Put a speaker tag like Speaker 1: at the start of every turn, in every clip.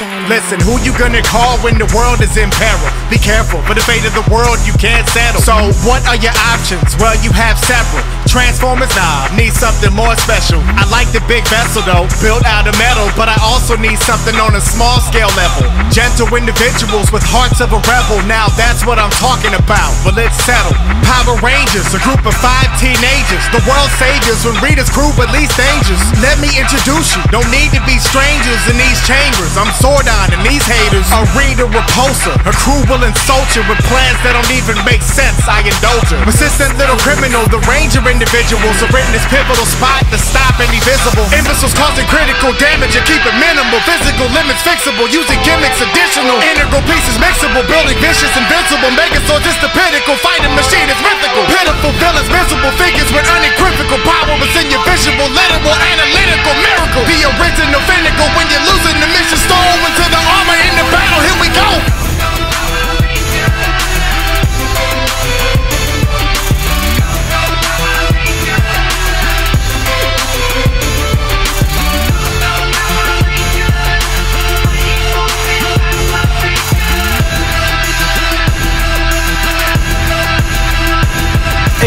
Speaker 1: Listen, who you gonna call when the world is in peril? Be careful, for the fate of the world you can't settle. So, what are your options? Well, you have several. Transformers, nah, need something more special. I like the big vessel though, built out of metal, but I also need something on a small scale level. Gentle individuals with hearts of a rebel, now that's what I'm talking about. Well, let's settle. Power Rangers, a group of five teenagers, the world's saviors when Rita's crew but least dangerous. Let me introduce you, don't need to be strangers in these chambers. I'm Zordon and these haters are Rita Repulsa. Her crew will insult you with plans that don't even make sense. I indulge her. Persistent little criminal, the ranger individuals are in this pivotal spot to stop any visible imbeciles causing critical damage and keep it minimal. Physical limits fixable, using gimmicks additional. Integral pieces mixable, building vicious, invincible. Megazord just a pinnacle, fighting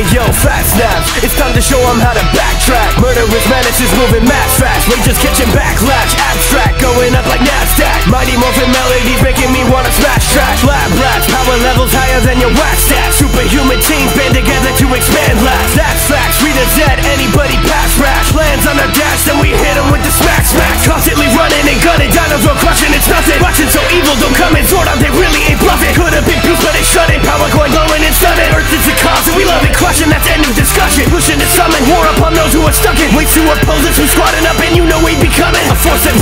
Speaker 2: Hey yo, Phatsnaps, it's time to show 'em how to backtrack. Murderous menaces moving mad fast. Rangers catching backlash, abstract Going up like NASDAQ. Mighty morphin melodies making me wanna smash tracks Lab rats, power levels higher than your whack stats. Superhuman teams band together to expand labs That's facts, read a Z, anybody pass rash. Lands on their dash, then we hit hit 'em with the smack smack. Constantly running and gunning, dinosaur crushing, it's nothing. Watching so evil, don't come and sort on, they really ain't bluffing. Could've Pushing to summon. War upon those who are stuck in. Waits to oppose us, we squatting up and you know we be coming. A force that